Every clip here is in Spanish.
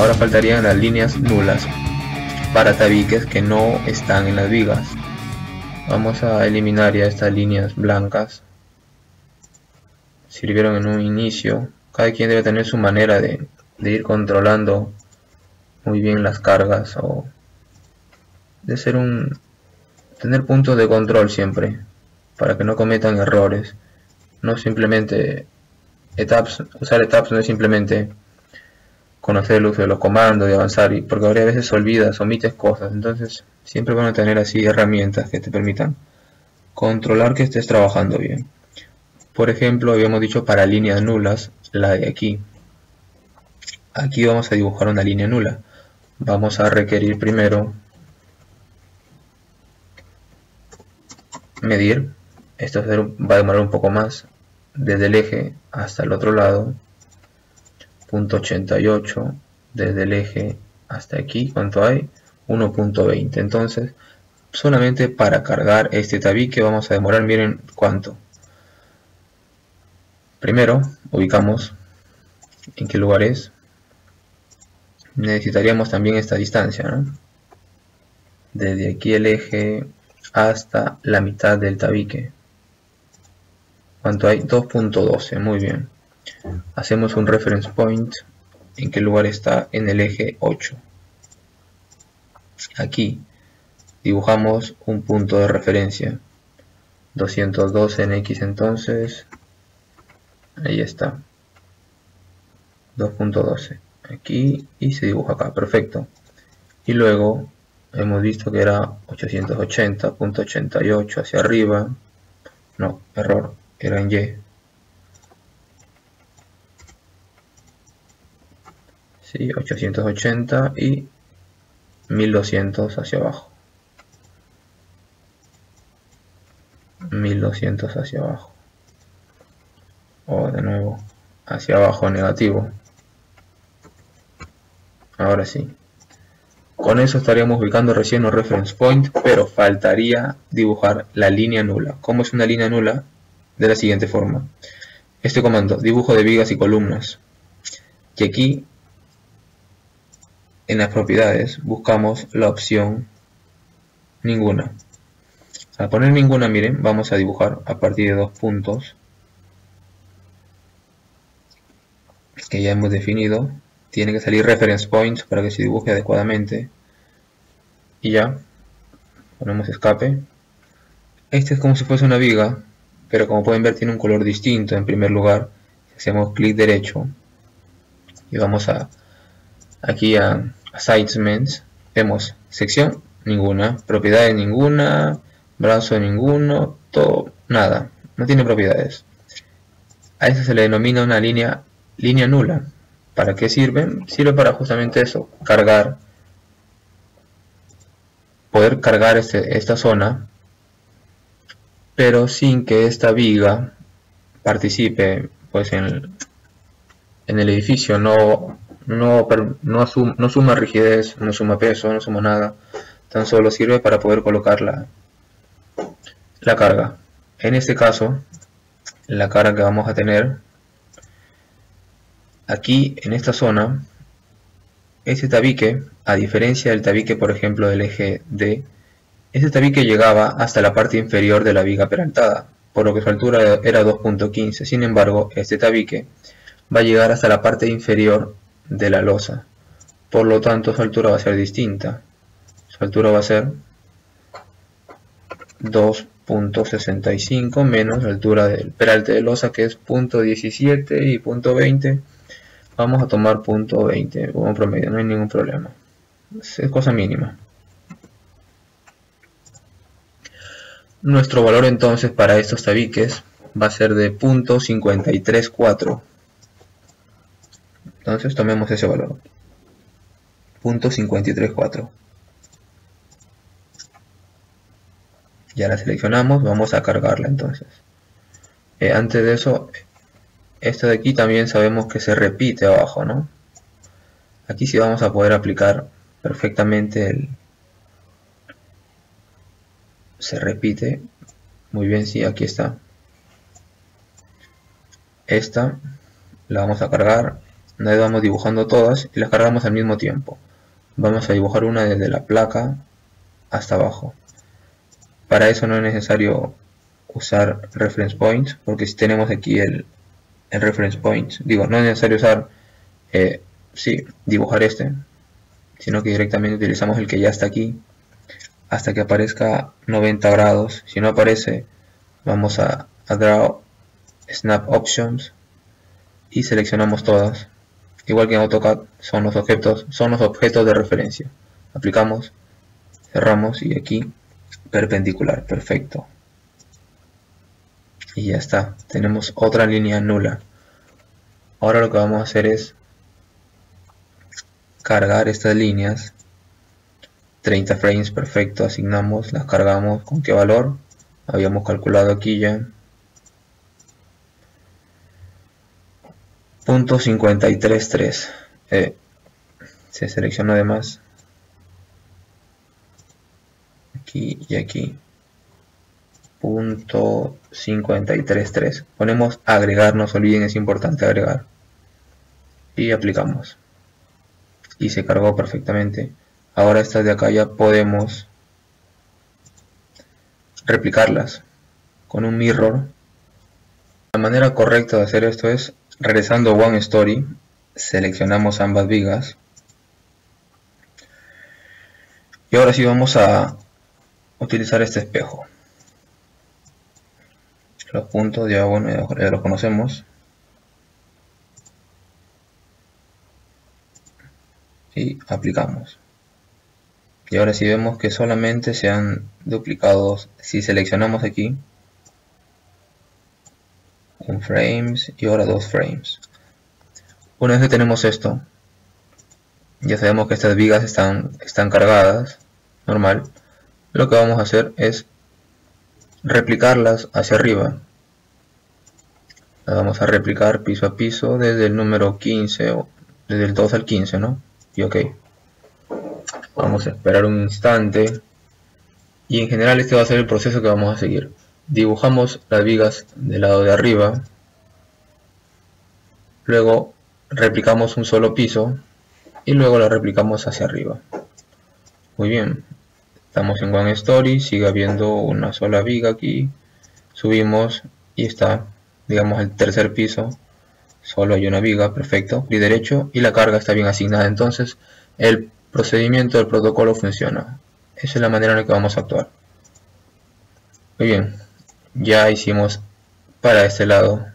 ahora faltarían las líneas nulas para tabiques que no están en las vigas. Vamos a eliminar ya estas líneas blancas. Sirvieron en un inicio. Cada quien debe tener su manera de, ir controlando muy bien las cargas o de ser un tener puntos de control siempre para que no cometan errores. No simplemente usar etaps no es simplemente conocer el uso de los comandos y avanzar y porque a veces olvidas omites cosas. Entonces siempre van a tener así herramientas que te permitan controlar que estés trabajando bien. Por ejemplo habíamos dicho para líneas nulas la de aquí. Aquí vamos a dibujar una línea nula. Vamos a requerir primero medir. Esto va a demorar un poco más desde el eje hasta el otro lado punto 88 desde el eje hasta aquí cuánto hay 1.20 entonces solamente para cargar este tabique vamos a demorar miren cuánto primero ubicamos en qué lugar es necesitaríamos también esta distancia desde aquí el eje hasta la mitad del tabique. ¿Cuánto hay? 2.12, muy bien. Hacemos un reference point. ¿En qué lugar está? En el eje 8. Aquí dibujamos un punto de referencia. 212 en X entonces. Ahí está. 2.12. Aquí y se dibuja acá. Perfecto. Y luego hemos visto que era 880.88 hacia arriba no, error, era en Y sí, 880 y 1200 hacia abajo 1200 hacia abajo o de nuevo hacia abajo negativo ahora sí con eso estaríamos ubicando recién los reference point, pero faltaría dibujar la línea nula. ¿Cómo es una línea nula? De la siguiente forma. Este comando, dibujo de vigas y columnas. Y aquí, en las propiedades, buscamos la opción ninguna. Al poner ninguna, miren, vamos a dibujar a partir de dos puntos que ya hemos definido. Tiene que salir reference points para que se dibuje adecuadamente. Y ya ponemos escape. Este es como si fuese una viga pero como pueden ver tiene un color distinto. En primer lugar hacemos clic derecho y vamos a aquí a assignments. Vemos sección ninguna. Propiedades ninguna. Brazo ninguno. Todo nada. No tiene propiedades. A eso se le denomina una línea línea nula. ¿Para qué sirve? Sirve para justamente eso, cargar, poder cargar este, esta zona, pero sin que esta viga participe pues en el, en el edificio, no, no, no, suma rigidez, no suma peso, no suma nada, tan solo sirve para poder colocar la, la carga. En este caso, la carga que vamos a tener Aquí, en esta zona, este tabique, a diferencia del tabique, por ejemplo, del eje D, este tabique llegaba hasta la parte inferior de la viga peraltada, por lo que su altura era 2.15. Sin embargo, este tabique va a llegar hasta la parte inferior de la losa. Por lo tanto, su altura va a ser distinta. Su altura va a ser 2.65 menos la altura del peralte de losa que es .17 y .20 Vamos a tomar punto 20 como promedio, no hay ningún problema. Es cosa mínima. Nuestro valor entonces para estos tabiques va a ser de punto 534. Entonces tomemos ese valor. Punto 534. Ya la seleccionamos, vamos a cargarla entonces. Eh, antes de eso, esto de aquí también sabemos que se repite abajo, ¿no? Aquí sí vamos a poder aplicar perfectamente el... Se repite. Muy bien, sí, aquí está. Esta la vamos a cargar. Una vamos dibujando todas y las cargamos al mismo tiempo. Vamos a dibujar una desde la placa hasta abajo. Para eso no es necesario usar reference points, porque si tenemos aquí el, reference point, digo, no es necesario usar, eh, sí, dibujar este, sino que directamente utilizamos el que ya está aquí hasta que aparezca 90 grados. Si no aparece, vamos a Draw Snap Options y seleccionamos todas. Igual que en AutoCAD son los objetos, son los objetos de referencia. Aplicamos, cerramos y aquí perpendicular, perfecto. Y ya está, tenemos otra línea nula. Ahora lo que vamos a hacer es cargar estas líneas 30 frames, perfecto, asignamos, las cargamos, ¿con qué valor? Habíamos calculado aquí ya. Punto 53.3 eh, se selecciona además aquí y aquí. Punto 53.3 ponemos agregar, no se olviden es importante agregar. Y aplicamos. Y se cargó perfectamente. Ahora estas de acá ya podemos replicarlas con un mirror. La manera correcta de hacer esto es regresando a One Story seleccionamos ambas vigas. Y ahora sí vamos a utilizar este espejo. Los puntos ya bueno los conocemos. Y aplicamos. Y ahora si vemos que solamente se han duplicado si seleccionamos aquí un frames y ahora dos frames. Una vez que tenemos esto ya sabemos que estas vigas están, están cargadas normal lo que vamos a hacer es replicarlas hacia arriba. Las vamos a replicar piso a piso desde el número 15 o desde el 2 al 15 no y ok. Vamos a esperar un instante. Y en general este va a ser el proceso que vamos a seguir dibujamos las vigas del lado de arriba. Luego replicamos un solo piso y luego la replicamos hacia arriba. Muy bien. Estamos en One Story sigue habiendo una sola viga aquí. Subimos y está digamos el tercer piso. Solo hay una viga perfecto. Y derecho y la carga está bien asignada. Entonces el procedimiento del protocolo funciona. Esa es la manera en la que vamos a actuar. Muy bien, ya hicimos para este lado.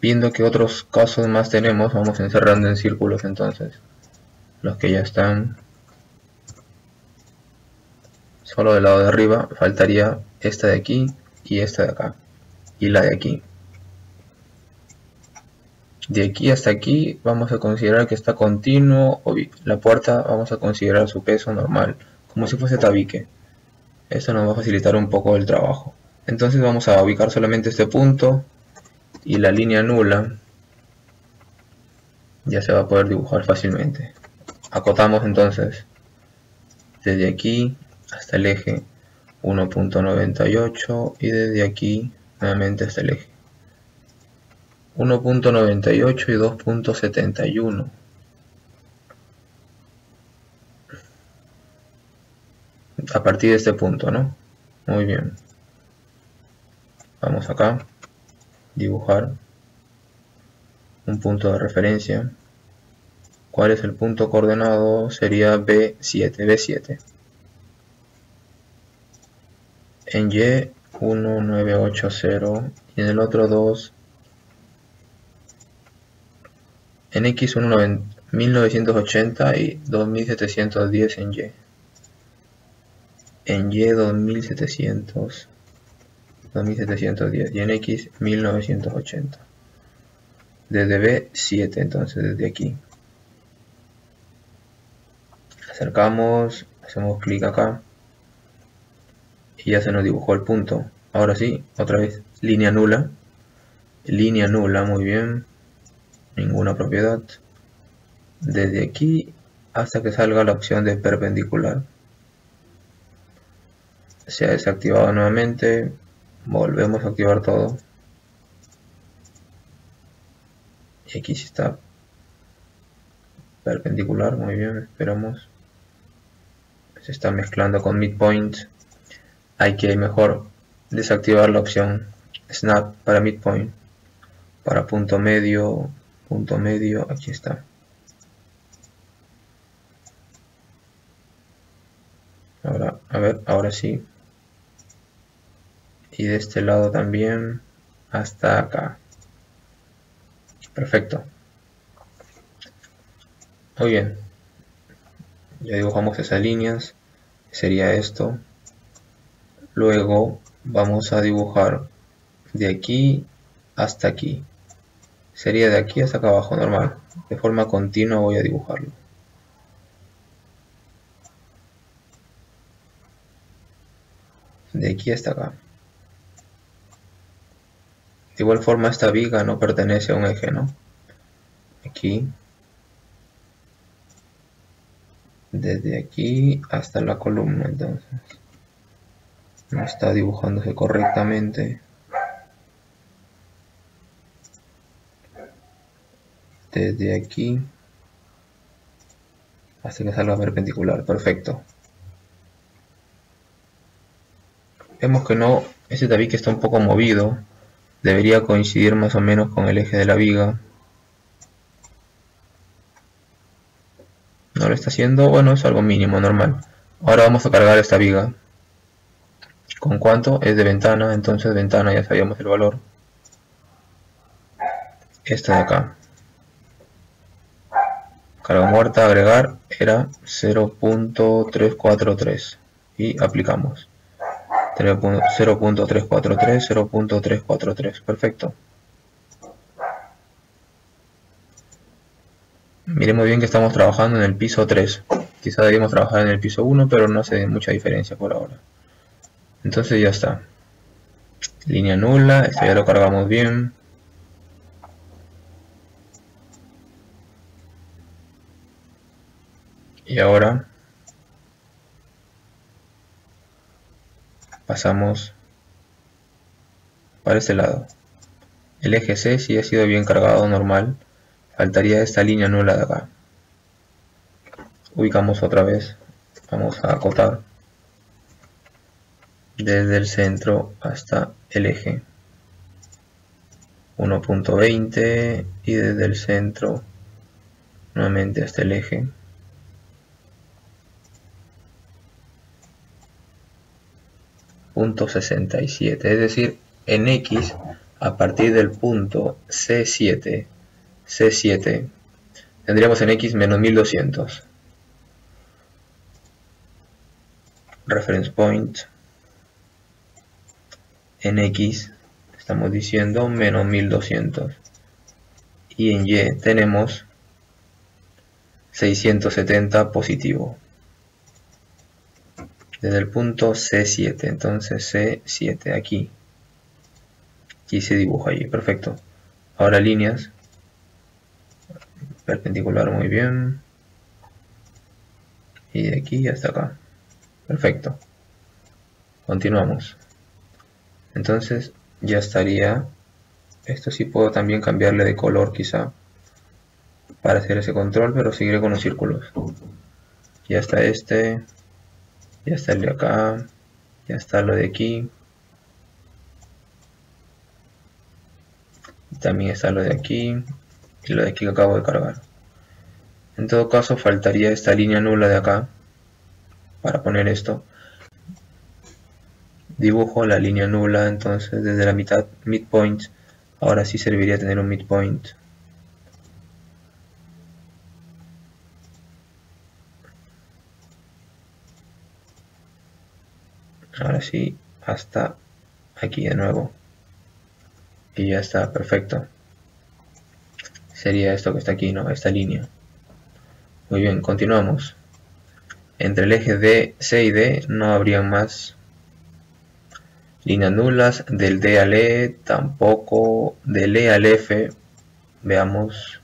Viendo que otros casos más tenemos, vamos encerrando en círculos entonces. Los que ya están solo del lado de arriba, faltaría esta de aquí y esta de acá. Y la de aquí. De aquí hasta aquí vamos a considerar que está continuo la puerta vamos a considerar su peso normal, como si fuese tabique. Esto nos va a facilitar un poco el trabajo. Entonces vamos a ubicar solamente este punto y la línea nula ya se va a poder dibujar fácilmente. Acotamos entonces desde aquí hasta el eje 1.98 y desde aquí nuevamente hasta el eje 1.98 y 2.71 a partir de este punto, ¿no? Muy bien. Vamos acá, dibujar un punto de referencia. ¿Cuál es el punto coordenado? Sería B7, B7. En Y, 1980 y en el otro 2, en X 1980 y 2710 en Y. En Y 2700, 2710 y en X 1980. Desde B 7, entonces desde aquí. Acercamos, hacemos clic acá y ya se nos dibujó el punto. Ahora sí, otra vez, línea nula. Línea nula, muy bien ninguna propiedad desde aquí hasta que salga la opción de perpendicular se ha desactivado nuevamente volvemos a activar todo y aquí está perpendicular, muy bien, esperamos. Se está mezclando con midpoint. Hay que mejor desactivar la opción snap para midpoint. Para punto medio, punto medio, aquí está. Ahora, a ver, ahora sí. Y de este lado también hasta acá. Perfecto. Muy bien. Ya dibujamos esas líneas. Sería esto. Luego vamos a dibujar de aquí hasta aquí. Sería de aquí hasta acá abajo, normal. De forma continua voy a dibujarlo. De aquí hasta acá. De igual forma esta viga no pertenece a un eje, ¿no? Aquí. Desde aquí hasta la columna entonces. No está dibujándose correctamente. Desde aquí hasta que salga perpendicular. Perfecto. Vemos que no ese tabique está un poco movido debería coincidir más o menos con el eje de la viga no lo está haciendo, bueno, es algo mínimo, normal. Ahora vamos a cargar esta viga. ¿Con cuánto? Es de ventana, entonces ventana ya sabíamos el valor. Esta de acá. Carga muerta, agregar, era 0.343. Y aplicamos. 0.343, 0.343, perfecto. Miremos bien que estamos trabajando en el piso 3. Quizá deberíamos trabajar en el piso 1, pero no hace mucha diferencia por ahora. Entonces ya está. Línea nula, esto ya lo cargamos bien. Y ahora pasamos para este lado. El eje C sí ha sido bien cargado normal faltaría esta línea nula de acá. Ubicamos otra vez vamos a acotar desde el centro hasta el eje. 1.20 y desde el centro nuevamente hasta el eje punto 67 es decir en X a partir del punto C7 C7. Tendríamos en X menos 1200. Reference point. En X estamos diciendo menos 1200. Y en Y tenemos 670 positivo. Desde el punto C7. Entonces C7 aquí. Aquí se dibuja allí. Perfecto. Ahora líneas perpendicular muy bien y de aquí hasta acá perfecto continuamos entonces ya estaría esto sí puedo también cambiarle de color quizá para hacer ese control pero seguiré con los círculos ya está este ya está el de acá ya está lo de aquí también está lo de aquí y lo de aquí que acabo de cargar. En todo caso faltaría esta línea nula de acá para poner esto. Dibujo la línea nula entonces desde la mitad midpoint. Ahora sí serviría tener un midpoint. Ahora sí, hasta aquí de nuevo. Y ya está, perfecto sería esto que está aquí, ¿no? Esta línea. Muy bien, continuamos. Entre el eje D, C y D no habría más líneas nulas. Del D al E tampoco. Del E al F, veamos.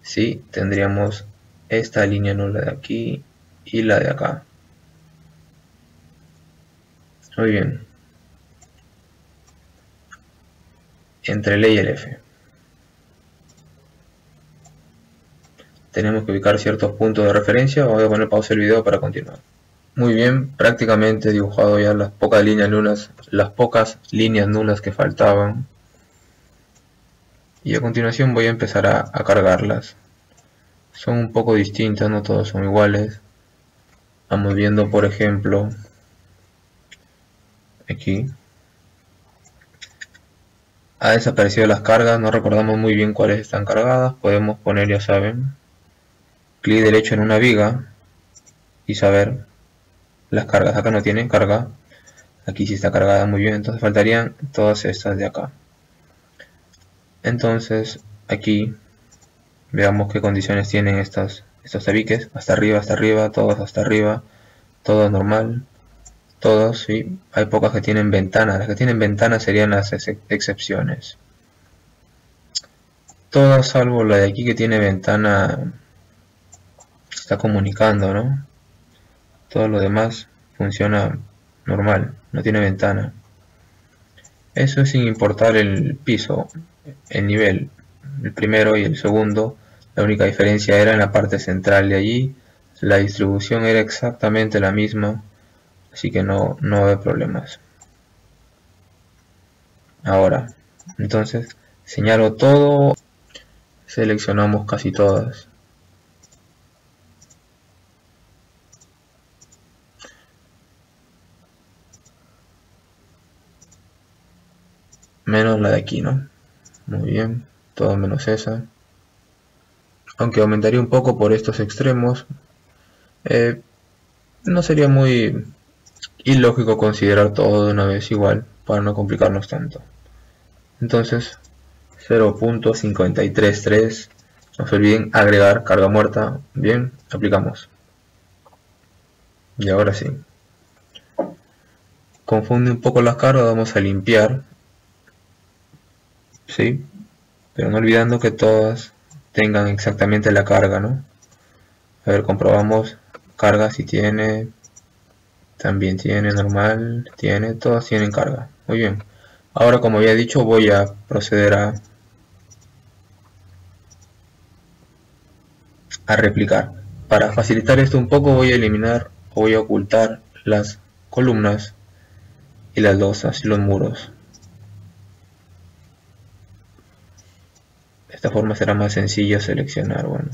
Sí, tendríamos esta línea nula de aquí y la de acá. Muy bien. Entre el E y el F. tenemos que ubicar ciertos puntos de referencia. Voy a poner pausa el video para continuar. Muy bien, prácticamente he dibujado ya las pocas líneas nulas, las pocas líneas nulas que faltaban. Y a continuación voy a empezar a, a cargarlas. Son un poco distintas, no todos son iguales. Vamos viendo, por ejemplo, aquí. Ha desaparecido las cargas, no recordamos muy bien cuáles están cargadas. Podemos poner, ya saben, clic derecho en una viga y saber las cargas. Acá no tiene carga. Aquí sí está cargada muy bien. Entonces faltarían todas estas de acá. Entonces aquí veamos qué condiciones tienen estos, estos tabiques. Hasta arriba, hasta arriba, todos hasta arriba. Todo normal. Todos, sí. Hay pocas que tienen ventanas. Las que tienen ventanas serían las excepciones. Todas salvo la de aquí que tiene ventana está comunicando, ¿no? todo lo demás funciona normal, no tiene ventana. Eso sin importar el piso, el nivel, el primero y el segundo, la única diferencia era en la parte central de allí, la distribución era exactamente la misma, así que no, no hay problemas. Ahora, entonces, señalo todo, seleccionamos casi todas. menos la de aquí, ¿no? Muy bien, todo menos esa. Aunque aumentaría un poco por estos extremos, eh, no sería muy ilógico considerar todo de una vez igual para no complicarnos tanto. Entonces, 0.533, no se olviden agregar carga muerta. Bien, aplicamos. Y ahora sí. Confunde un poco las cargas, vamos a limpiar ¿sí? Pero no olvidando que todas tengan exactamente la carga, ¿no? A ver, comprobamos carga si tiene, también tiene normal, tiene, todas tienen carga. Muy bien. Ahora, como había dicho, voy a proceder a, a replicar. Para facilitar esto un poco voy a eliminar o voy a ocultar las columnas y las losas y los muros. esta forma será más sencillo seleccionar bueno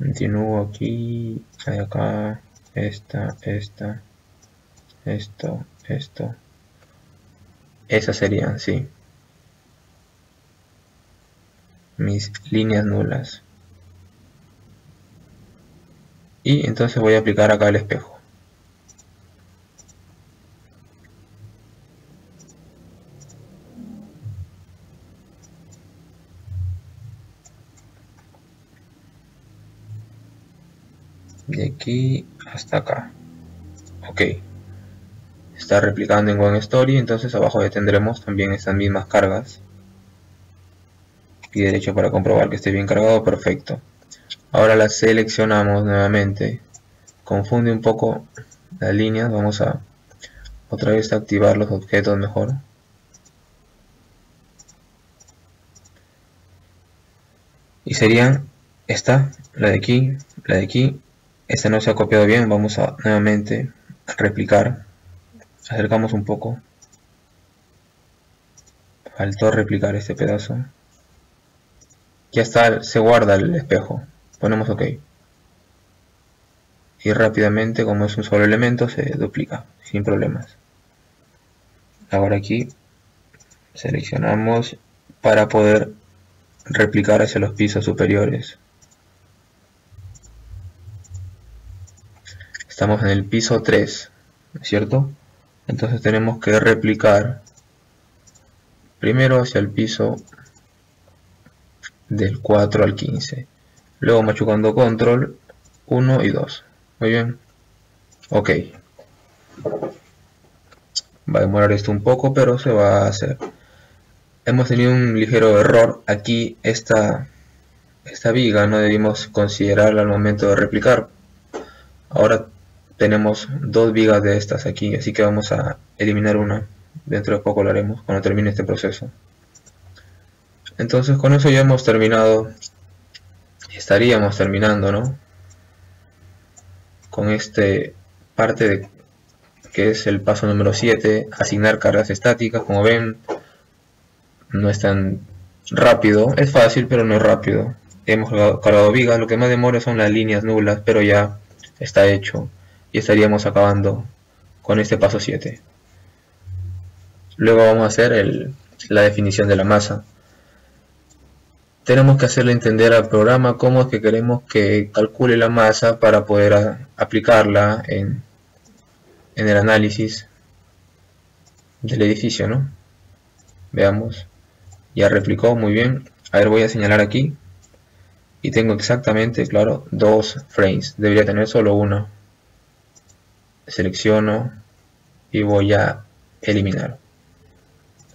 continúo aquí acá esta esta esto esto. Esas serían sí. Mis líneas nulas. Y entonces voy a aplicar acá el espejo de aquí hasta acá. Ok. Está replicando en One Story entonces abajo ya tendremos también estas mismas cargas. Y derecho para comprobar que esté bien cargado perfecto. Ahora las seleccionamos nuevamente. Confunde un poco las líneas vamos a otra vez activar los objetos mejor. Y serían esta, la de aquí, la de aquí este no se ha copiado bien, vamos a nuevamente replicar. Acercamos un poco. Faltó replicar este pedazo. Ya está, se guarda el espejo. Ponemos OK. Y rápidamente, como es un solo elemento, se duplica sin problemas. Ahora aquí seleccionamos para poder replicar hacia los pisos superiores. Estamos en el piso 3, ¿cierto? Entonces tenemos que replicar primero hacia el piso del 4 al 15. Luego machucando control 1 y 2. Muy bien. Ok. Va a demorar esto un poco, pero se va a hacer. Hemos tenido un ligero error. Aquí esta, esta viga no debimos considerarla al momento de replicar. Ahora tenemos dos vigas de estas aquí, así que vamos a eliminar una. Dentro de poco lo haremos cuando termine este proceso. entonces con eso ya hemos terminado estaríamos terminando ¿no? con este parte que es el paso número 7 asignar cargas estáticas como ven no es tan rápido es fácil pero no es rápido hemos cargado vigas lo que más demora son las líneas nulas pero ya está hecho y estaríamos acabando con este paso 7 luego vamos a hacer la definición de la masa tenemos que hacerle entender al programa cómo es que queremos que calcule la masa para poder aplicarla en, en el análisis del edificio, ¿no? Veamos, ya replicó muy bien. A ver, voy a señalar aquí y tengo exactamente, claro, dos frames. Debería tener solo uno. Selecciono y voy a eliminar.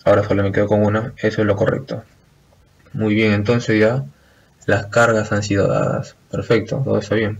Ahora solo me quedo con una, eso es lo correcto. Muy bien, entonces ya las cargas han sido dadas. Perfecto, todo está bien.